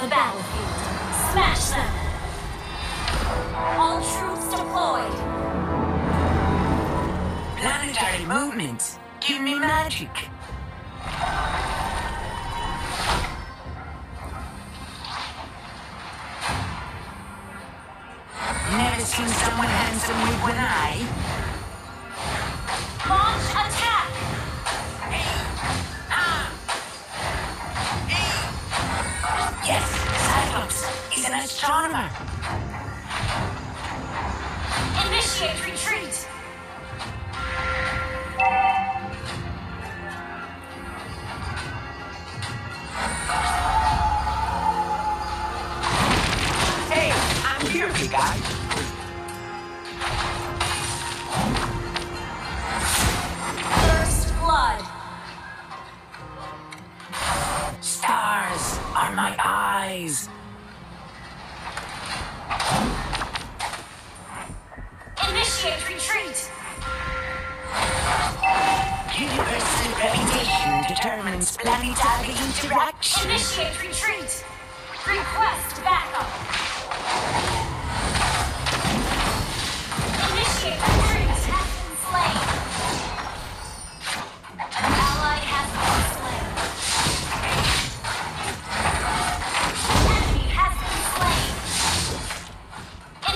the battlefield. Smash them! All troops deployed! Planetary movement. Give me magic. Never seen someone handsome with one eye. Initiate retreat! Hey, I'm here, big guy. First blood! Stars are my eyes. Initiate retreat! Universal gravitation determines planetary interaction. Initiate retreat! Request backup! Initiate retreat has been slain! An ally has been slain! Enemy has been slain!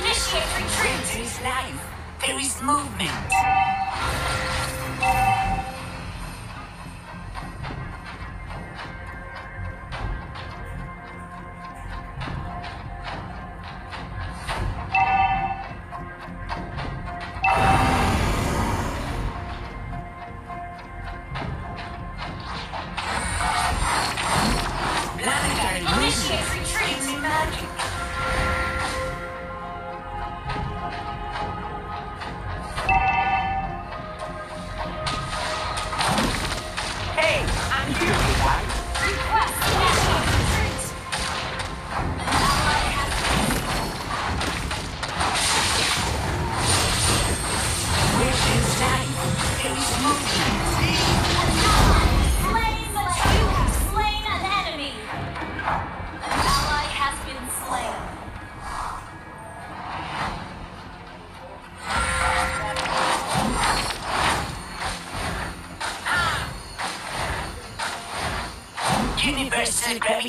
Initiate retreat! There is life. Is movement.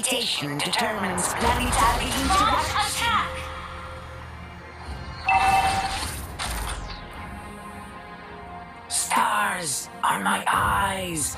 Gravitation determines planetary interaction. attack! Stars are my eyes.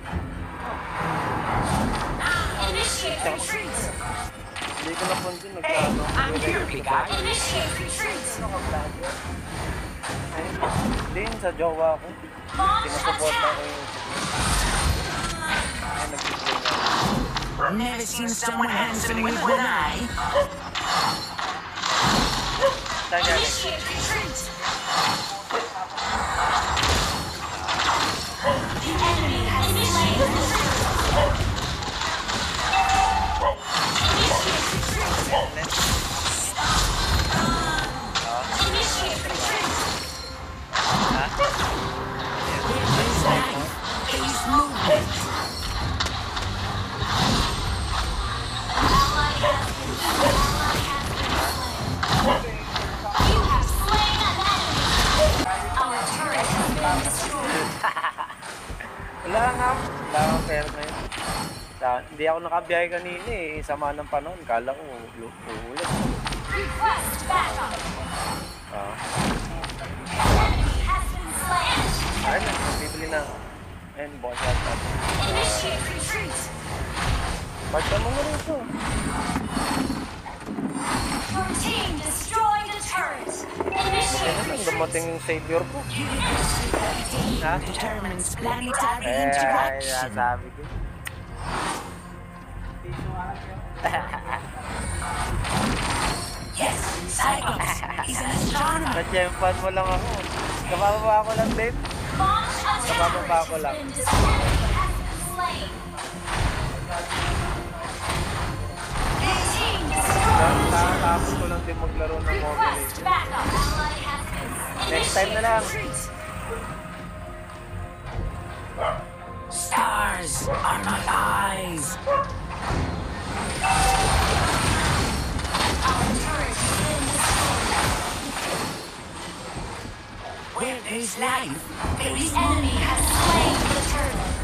I'm here, big guy. Initiate retreat! Ko Never seen someone handsome with one eye. Initiate retreat! The enemy has slain the Let's nakabiyahe kanina eh. Sama ng panahon. Kala ko uulan. Ah. Ayun na. Bibili na ako. Ayun, bukas yata. Ba't ka mga rito? Your turret. Initiate retreat. Dumating yung savior ko. Ha? Determines planetary interaction. Eh, ay, nasabi ko. yes! Cyclops is an astronomer! Na-champan mo lang ako. Kabababa ako lang, babe. Kabababa ako lang. Nakakapos ko lang din maglaro ng mobile. Next time na lang. Stars are my eyes! Where there is life, there is enemy has slain the turtle.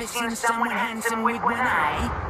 never seen someone handsome with one eye.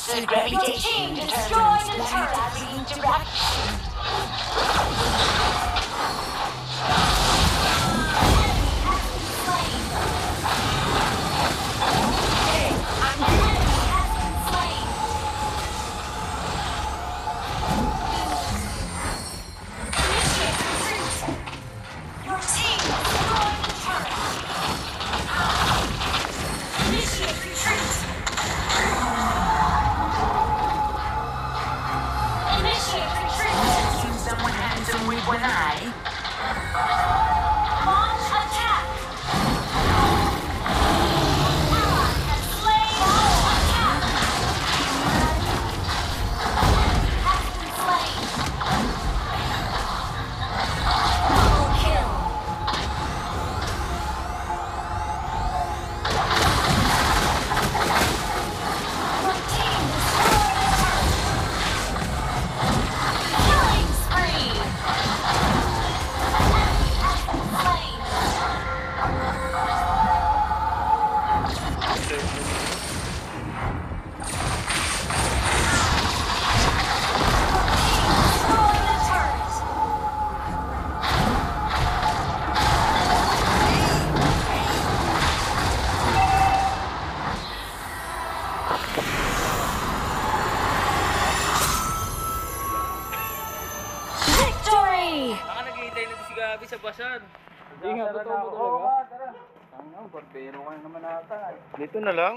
pursuit gravitation. Destroy the turret. Hindi nga, totoo ba talaga? Oo nga, tara. Ang barbero ka naman ata. Eh. Dito na lang.